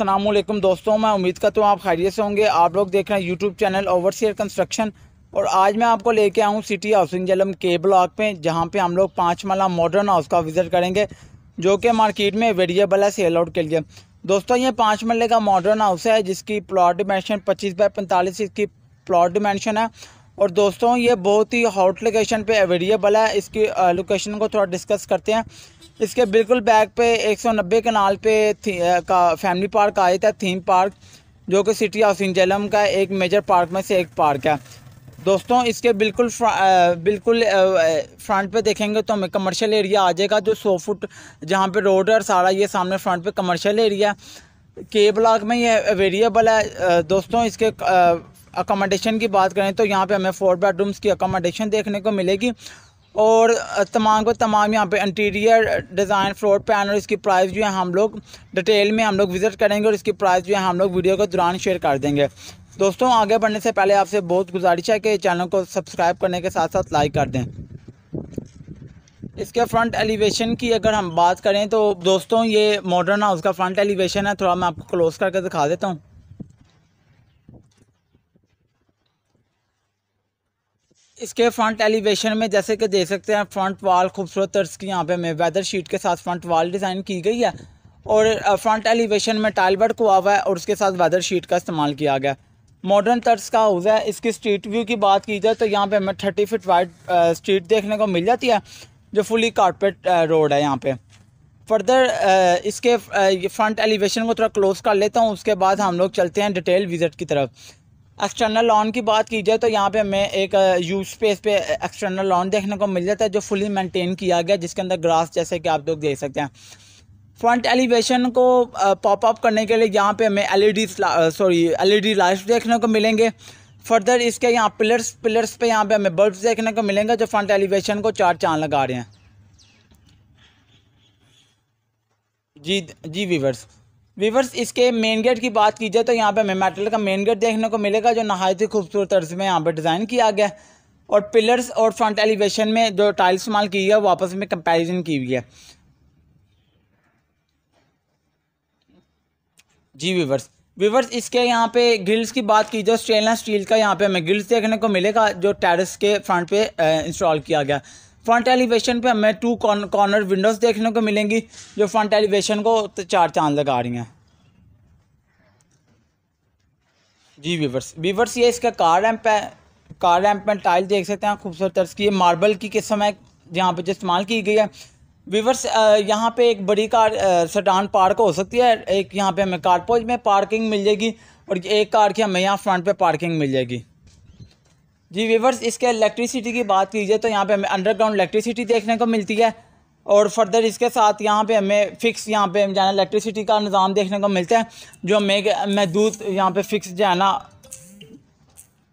असलम दोस्तों, मैं उम्मीद करता हूँ आप खैरियत से होंगे। आप लोग देख रहे हैं यूट्यूब चैनल ओवरसीयर कंस्ट्रक्शन और आज मैं आपको लेके आऊँ सिटी हाउसिंग जलम के ब्लॉक पे, जहाँ पे हम लोग पाँच माला मॉडर्न हाउस का विज़िट करेंगे, जो कि मार्केट में वेरिएबल है सेल आउट के लिए। दोस्तों, ये पाँच मरले का मॉडर्न हाउस है, जिसकी प्लॉट डिमेंशन पच्चीस बाई पैंतालीस इसकी प्लॉट डिमेंशन है। और दोस्तों, ये बहुत ही हॉट लोकेशन पे अवेलेबल है। इसकी लोकेशन को थोड़ा डिस्कस करते हैं। इसके बिल्कुल बैक पे 190 कनाल पे का फैमिली पार्क आया था थीम पार्क जो कि सिटी ऑफ़ इंजलम का एक मेजर पार्क में से एक पार्क है। दोस्तों, इसके बिल्कुल बिल्कुल फ्रंट पे देखेंगे तो हमें कमर्शियल एरिया आ जाएगा, जो सौ फुट जहाँ पे रोड है और सारा ये सामने फ्रंट पे कमर्शियल एरिया के ब्लॉक में ये अवेलेबल है। दोस्तों, इसके अकोमोडेशन की बात करें तो यहाँ पे हमें फोर बेडरूम्स की अकोमोडेशन देखने को मिलेगी। और तमाम को तमाम यहाँ पे इंटीरियर डिज़ाइन फ्लोर प्लान और इसकी प्राइस जो है हम लोग डिटेल में हम लोग विज़िट करेंगे और इसकी प्राइस जो है हम लोग वीडियो के दौरान शेयर कर देंगे। दोस्तों, आगे बढ़ने से पहले आपसे बहुत गुजारिश है कि चैनल को सब्सक्राइब करने के साथ साथ लाइक कर दें। इसके फ्रंट एलिवेशन की अगर हम बात करें तो दोस्तों ये मॉडर्न हाउस का फ्रंट एलिवेशन है, थोड़ा मैं आपको क्लोज करके दिखा देता हूँ। इसके फ्रंट एलिवेशन में जैसे कि देख सकते हैं फ्रंट वाल खूबसूरत तर्ज की यहाँ पे हमें वेदर शीट के साथ फ्रंट वाल डिज़ाइन की गई है और फ्रंट एलिवेशन में टाइल वर्क हुआ हुआ है और उसके साथ वेदर शीट का इस्तेमाल किया गया मॉडर्न तर्ज का हाउस है। इसकी स्ट्रीट व्यू की बात की जाए तो यहाँ पे हमें थर्टी फिट वाइड स्ट्रीट देखने को मिल जाती है, जो फुली कारपेट रोड है यहाँ पे। फर्दर इसके फ्रंट एलिवेशन को थोड़ा क्लोज कर लेता हूँ। उसके बाद हम लोग चलते हैं डिटेल विज़िट की तरफ़। एक्सटर्नल लॉन की बात की जाए तो यहाँ पे हमें एक यूज़ स्पेस पे एक्सटर्नल लॉन देखने को मिल जाता है जो फुली मेंटेन किया गया जिसके अंदर ग्रास जैसे कि आप लोग देख सकते हैं। फ्रंट एलिवेशन को पॉप अप करने के लिए यहाँ पे हमें एलईडी सॉरी एलईडी लाइट्स देखने को मिलेंगे। फर्दर इसके यहाँ पिलर्स पिलर्स पे यहाँ पे हमें बल्ब देखने को मिलेंगे जो फ्रंट एलिवेशन को चार चाँद लगा रहे हैं। जी जी वीवर्स वीवर्स इसके मेन गेट की बात की जाए तो यहाँ पे हमें मेटल का मेन गेट देखने को मिलेगा, जो नहायत ही खूबसूरत तर्ज में यहाँ पे डिज़ाइन किया गया और पिलर्स और फ्रंट एलिवेशन में जो टाइल इस्तेमाल की है, वो आपस में कंपैरिजन की हुई है। जी वीवर्स वीवर्स इसके यहाँ पे गिल्स की बात की जाए स्टेनलेस स्टील का यहाँ पे हमें गिल्स देखने को मिलेगा, जो टेरिस के फ्रंट पे इंस्टॉल किया गया। फ्रंट एलिवेशन पे हमें टू कॉर्नर विंडोज़ देखने को मिलेंगी, जो फ्रंट एलिवेशन को चार चाँद लगा रही हैं। जी वीवर्स वीवर्स ये इसका कार रैम्प है। कार रैम्प में टाइल देख सकते हैं खूबसूरत तर्ज की मार्बल की किस्म है, जहाँ पर जो इस्तेमाल की गई है। वीवर्स यहाँ पे एक बड़ी कार सटान पार्क हो सकती है। एक यहाँ पे हमें कारपोज में पार्किंग मिल जाएगी और एक कार की हमें यहाँ फ्रंट पे पार्किंग मिल जाएगी। जी वीवर्स इसके इलेक्ट्रिसिटी की बात कीजिए तो यहाँ पे हमें अंडरग्राउंड इलेक्ट्रिसिटी देखने को मिलती है। और फर्दर इसके साथ यहाँ पे हमें फ़िक्स यहाँ पे जो है इलेक्ट्रिसिटी का निज़ाम देखने को मिलता है, जो हमें महदूद यहाँ पे फ़िक्स जाना,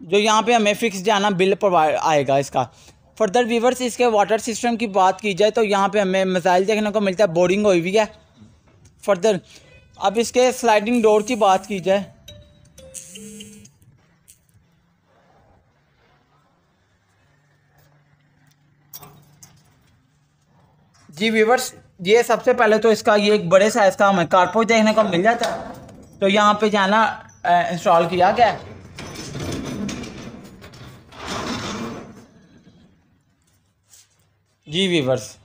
जो यहाँ पे हमें फ़िक्स जाना बिल प्रोवाइड आएगा इसका। फर्दर वीवर्स इसके वाटर सिस्टम की बात की जाए तो यहाँ पे हमें मिसाइल देखने को मिलता है बोरिंग हुई हुई है। फर्दर अब इसके स्लाइडिंग डोर की बात की जाए जी व्यूवर्स ये सबसे पहले तो इसका ये एक बड़े साइज़ का हमें कारपोच देखने को मिल जाता। है तो यहाँ पे जाना इंस्टॉल किया गया। जी वीवर्स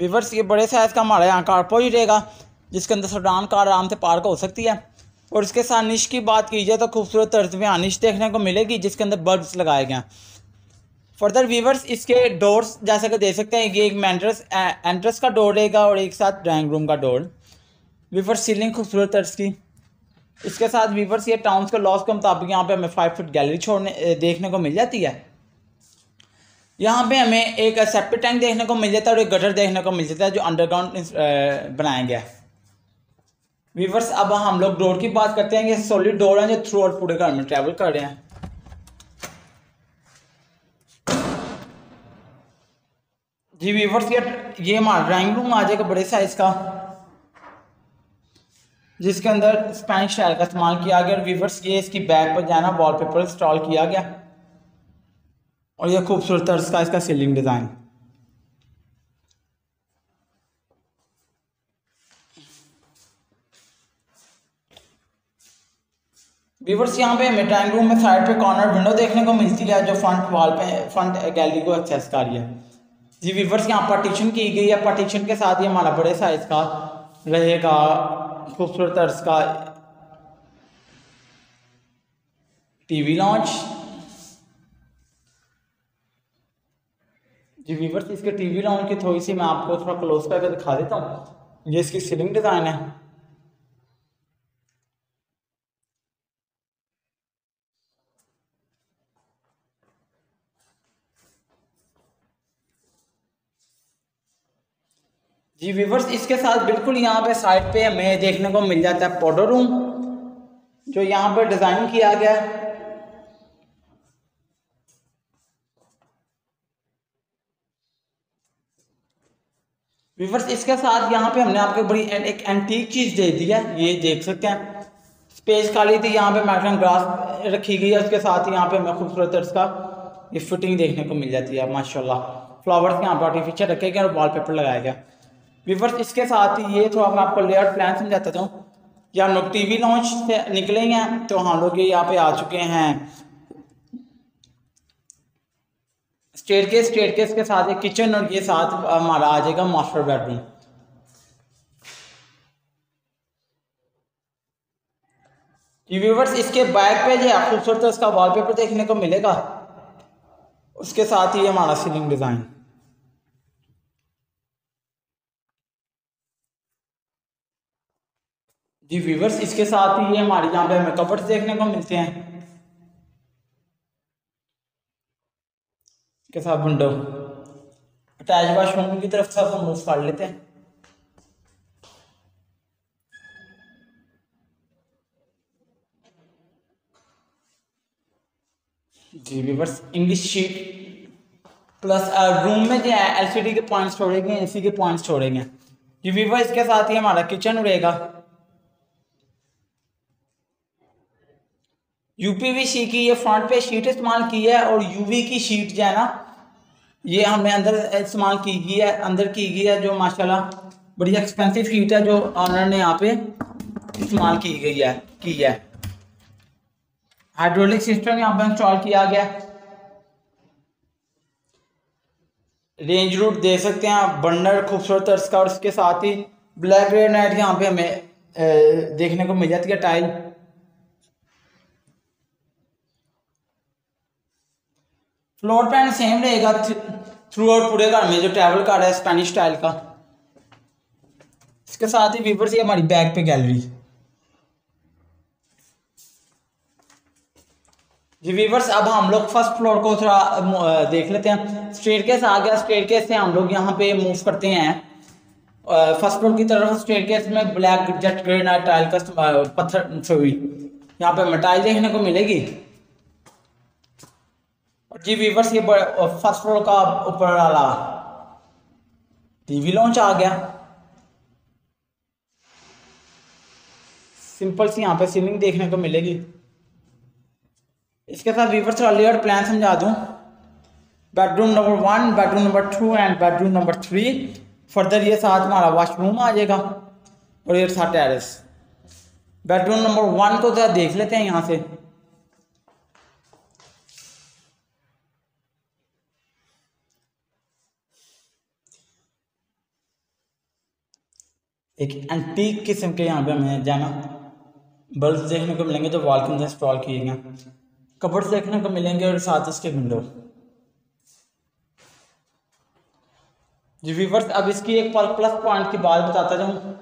वीवर्स ये बड़े साइज़ का हमारे यहाँ कारपोच रहेगा, जिसके अंदर सडान कार आराम से पार्क हो सकती है। और इसके साथ निश की बात की जाए तो खूबसूरत तर्ज में निश देखने को मिलेगी, जिसके अंदर बल्ब्स लगाए गए हैं। फर्दर व्यूवर्स इसके डोर्स जैसे कि देख सकते हैं ये एक मेंट्रस एंट्रस का डोर रहेगा और एक साथ ड्राइंग रूम का डोर वीवर्स सीलिंग खूबसूरत तर्ज की इसके साथ वीवर्स ये टाउन के लॉस के मुताबिक यहाँ पे हमें फाइव फुट गैलरी छोड़ने देखने को मिल जाती है। यहाँ पे हमें एक सेप्टिक टैंक देखने को मिल जाता है और एक गटर देखने को मिल जाता है जो अंडरग्राउंड बनाया गया है। वीवर्स अब हम लोग डोर की बात करते हैं। ये सॉलिड डोर है जो थ्रू आउट पूरे घर में ट्रैवल कर रहे हैं। जी वीवर्स ये ये हमारा ड्राइंग रूम आ जाएगा बड़े साइज़ का। जिसके अंदर स्पेनिश स्टाइल का इस्तेमाल किया गया। और वीवर्स ये इसकी बैक पर जाना वॉलपेपर इंस्टॉल किया गया। और ये खूबसूरत तर्ज का इसका सीलिंग डिज़ाइन व्यूवर्स यहाँ पे हमें ड्राइंग रूम में साइड पे कॉर्नर विंडो देखने को मिलती है, जो फ्रंट वॉल पे फ्रंट गैलरी को एक्सेस कर रही है। जी वीवर्स यहाँ पार्टीशन की गई है। पार्टीशन के साथ ही हमारा बड़े साइज़ का रहेगा, खूबसूरत अर्ज़ का टीवी लॉन्च जी वीवर्स इसके टीवी लॉन्च की थोड़ी सी मैं आपको थोड़ा क्लोज करके दिखा देता हूँ। ये इसकी सीलिंग डिज़ाइन है। जी व्यूवर्स इसके साथ बिल्कुल यहाँ पे साइड पे हमें देखने को मिल जाता है पाउडर रूम जो यहाँ पर डिज़ाइन किया गया है। व्यूवर्स इसके साथ यहाँ पे हमने आपको बड़ी एक एंटीक चीज़ दे दी है, ये देख सकते हैं। स्पेस खाली थी, यहाँ पे मैटन ग्रास रखी गई है, उसके साथ यहाँ पे हमें खूबसूरत इसका ये फिटिंग देखने को मिल जाती है, माशाल्लाह। फ्लावर्स यहाँ पर आर्टिफिशियल रखे गए और वॉलपेपर लगाया गया व्यूवर्स इसके साथ ही ये थोड़ा मैं आपको लेआउट प्लान समझाता हूँ कि हम लोग टी वी लॉन्च से निकलेंगे तो हम लोग ये यहाँ पे आ चुके हैं। स्टेट केस स्टेट केस के साथ, एक किचन और ये साथ, हमारा आ जाएगा मास्टर बेडरूम व्यूवर्स इसके बैक पे जो खूबसूरत उसका वॉलपेपर देखने को मिलेगा, उसके साथ ही हमारा सीलिंग डिज़ाइन जी व्यूवर्स इसके साथ ही ये हमारे यहाँ पे हमें कपड़े देखने को मिलते हैं। के साथ विंडो अटैच वाशरूम की तरफ़ से हम मूव कर लेते हैं। जी viewers English sheet plus room में जो है? एलसीडी के पॉइंट्स छोड़ेंगे एसी के पॉइंट्स छोड़ेंगे। जी व्यूवर इसके साथ ही हमारा किचन रहेगा यूपीवीसी की ये फ्रंट पे शीट इस्तेमाल की है और यूवी की शीट जो है ना, ये हमने अंदर इस्तेमाल की गई है, अंदर की गई है जो माशाल्लाह बड़ी एक्सपेंसिव शीट है जो ऑनर ने यहाँ पे इस्तेमाल की गई है, की है। हाइड्रोलिक सिस्टम यहाँ पे इंस्टॉल किया गया। रेंज रूट दे सकते हैं बंडर खूबसूरत अर्ज़ का और इसके साथ ही ब्लैक रेड नाइट यहाँ पे हमें देखने को मिल जाती है टाइल फ्लोर प्लान सेम रहेगा थ्रू आउट पूरे घर में, जो ट्रैवल कार है स्पेनिश स्टाइल का। इसके साथ ही वीपर से हमारी बैक पे गैलरी जी वीवर्स अब हम लोग फ़र्स्ट फ्लोर को थोड़ा देख लेते हैं। स्ट्रेट केस आ गया। स्ट्रेट केस से हम लोग यहाँ पे मूव करते हैं। फ़र्स्ट फ्लोर की तरफ़ स्ट्रेट केस में ब्लैक जेट ग्रेनाइट टाइल का पत्थर छवि यहाँ पे मिटाई देखने को मिलेगी। जी वीवर्स ये फ़र्स्ट फ्लोर का ऊपर वाला। टीवी लॉन्च आ गया। सिंपल सी यहाँ पे सीलिंग देखने को मिलेगी। इसके साथ वीवर्स का प्लान समझा दूँ। Bedroom number one bedroom number two and bedroom number three further ये साथ हमारा वॉशरूम आ जाएगा और ये साथ टेरेस बेडरूम नंबर वन को जरा देख लेते हैं यहाँ से। एक एंटीक किस्म के यहाँ पे हमें जाना बल्ब देखने को मिलेंगे, जो वॉल के अंदर इंस्टॉल किए गए कबर्स देखने को मिलेंगे और साथ इसके विंडो जी अब इसकी एक प्लस पॉइंट की बात बताता जाऊँ।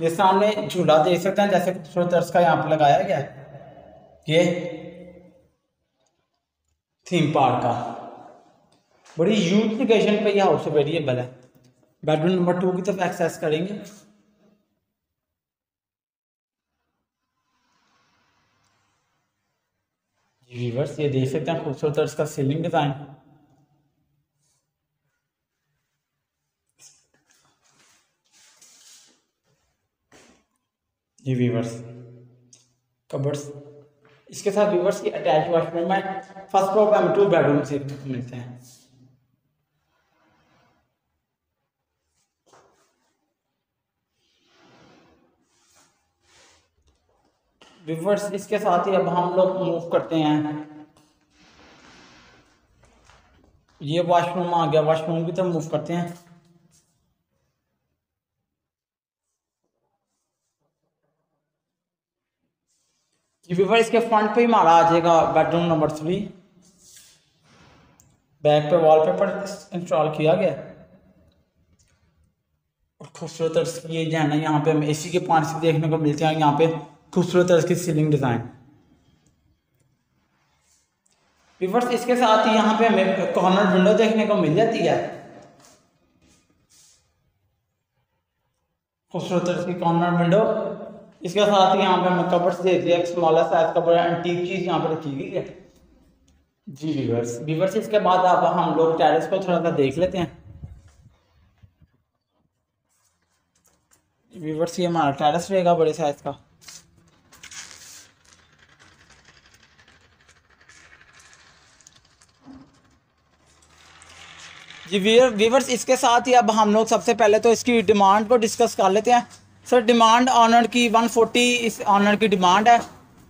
ये सामने झूला देख सकते हैं, जैसे खूबसूरत अर्ज़ का यहाँ पर लगाया गया ये थीम पार्क का। बड़ी यूथ लोकेशन पे यह हाउस वेरिएबल है। बेडरूम नंबर टू की तरफ़ एक्सेस करेंगे। व्यूवर्स, ये देख सकते हैं खूबसूरत इसका सीलिंग डिज़ाइन जी व्यूवर्स कबर्स इसके साथ व्यूवर्स की अटैच वॉशरूम है। फ़र्स्ट फ्लोर पे हमें टू बेडरूम से मिलते हैं। विवर्स इसके साथ ही अब हम लोग मूव करते हैं। ये वॉशरूम आ गया वॉशरूम की तरफ़ मूव करते हैं। व्यूवर इसके फ्रंट पे ही हमारा आ जाएगा बेडरूम नंबर थ्री बैक पे वॉलपेपर इंस्टॉल किया गया। और खूबसूरत ये जो है ना, यहाँ पे हमें एसी के पॉइंट्स देखने को मिलते हैं, यहाँ पे। खूबसूरत की सीलिंग डिज़ाइन व्यूवर्स इसके साथ ही यहाँ पे हमें कॉर्नर विंडो देखने को मिल जाती है। खूबसूरत की कॉर्नर विंडो इसके साथ ही यहाँ पे हमें कवर्स दे दिया एक स्मॉलर साइज़ कवर एंटीक चीज़ यहाँ पे रखी गई है। जी वीवर्स वीवर्स इसके बाद अब हम लोग टेरिस को थोड़ा सा देख लेते हैं। वीवर्स ये हमारा टेरिस रहेगा बड़े साइज़ का। जी वीवर्स इसके साथ ही अब हम लोग सबसे पहले तो इसकी डिमांड को डिस्कस कर लेते हैं। सर डिमांड ऑनर की 140 इस ऑनर की डिमांड है।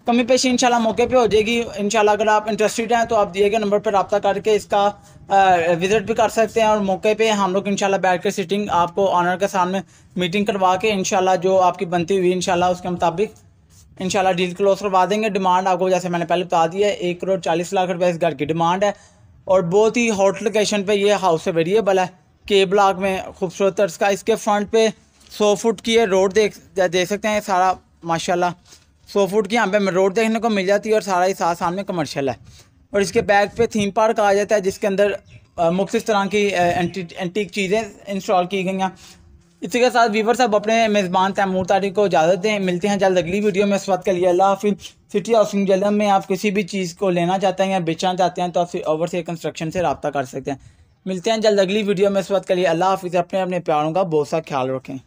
कमी पेशी इंशाल्लाह मौके पे हो जाएगी। इंशाल्लाह अगर आप इंटरेस्टेड हैं तो आप दिए गए नंबर पर रब्ता करके इसका विज़िट भी कर सकते हैं। और मौके पे हम लोग इंशाल्लाह बैठ कर सिटिंग आपको ऑनर के सामने मीटिंग करवा के इंशाल्लाह जो आपकी बनती हुई, इंशाल्लाह उसके मुताबिक इंशाल्लाह डील क्लोज करवा देंगे। डिमांड आपको, जैसे मैंने पहले बता दिया है, एक करोड़ चालीस लाख रुपये इस घर की डिमांड है। और बहुत ही हॉट लोकेशन पे ये हाउस वेरिएबल है के ब्लॉक में खूबसूरत तर्ज का इसके फ्रंट पे सौ फुट की है रोड देख देख सकते हैं सारा, माशाल्लाह। सौ फुट की यहाँ पे रोड देखने को मिल जाती है और सारा ही साथ सामने कमर्शियल है। और इसके बैक पे थीम पार्क आ जाता है, जिसके अंदर मुख्त तरह की एंटीक चीज़ें इंस्टॉल की गई हैं। इसी के साथ वीवर साहब अपने मेज़बान तैमूर तारीख को इजाज़त दें। मिलते हैं जल्द अगली वीडियो में। इस वक्त के लिए अल्लाह हाफिज़। सिटी हाउसिंग जलम में आप किसी भी चीज़ को लेना चाहते हैं या बेचना चाहते हैं तो आप ओवर से कंस्ट्रक्शन से रब्ता कर सकते हैं। मिलते हैं जल्द अगली वीडियो में। इस वक्त के लिए अल्लाह हाफिज़। अपने अपने प्यारों का बहुत सा ख्याल रखें।